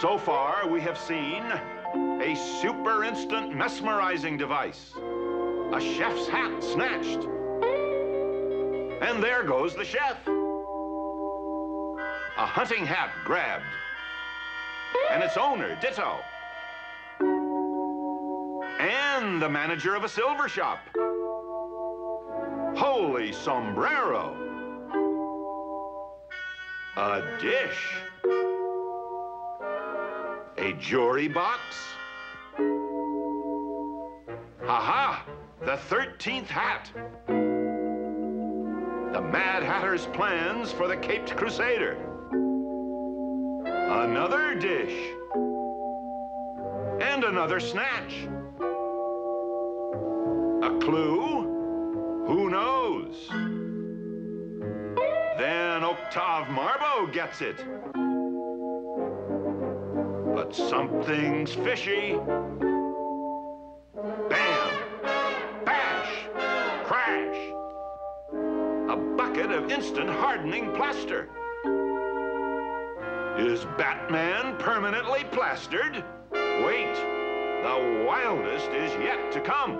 So far, we have seen a super instant mesmerizing device, a chef's hat snatched, and there goes the chef. A hunting hat grabbed, and its owner ditto. And the manager of a silver shop. Holy sombrero. A dish. A jury box. Ha-ha! The 13th hat. The Mad Hatter's plans for the Caped Crusader. Another dish. And another snatch. A clue? Who knows? Then Octave Marbot gets it. But something's fishy. Bam! Bash! Crash! A bucket of instant hardening plaster. Is Batman permanently plastered? Wait, the wildest is yet to come.